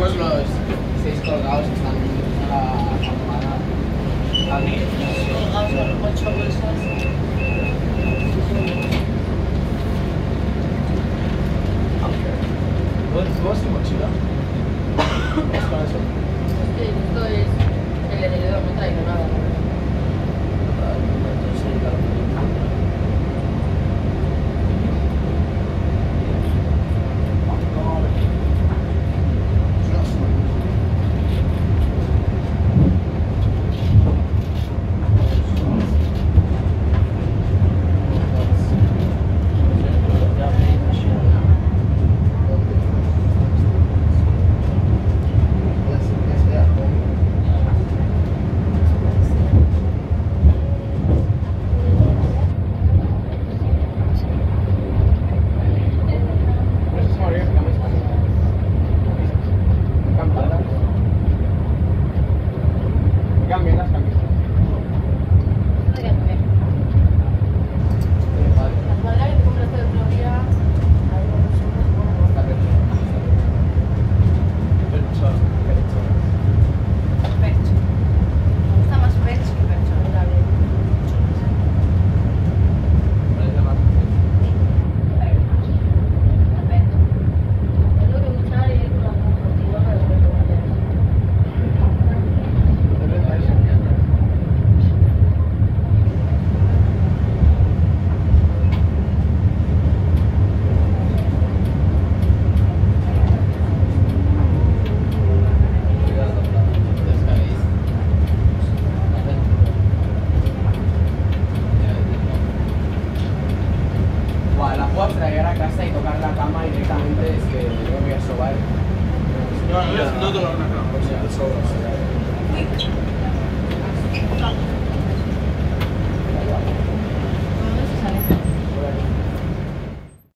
Tenemos los seis colgados que están en la campada. También colgados con ocho bolsas. ¿Vos tu mochila? ¿Qué es con eso? Esto es el heredero, no traigo ah, nada. traer a casa y tocar la cama directamente, es que yo voy a sobar. No, no, no, no, no, no, no, no, no, no, no, no, no, no, no, no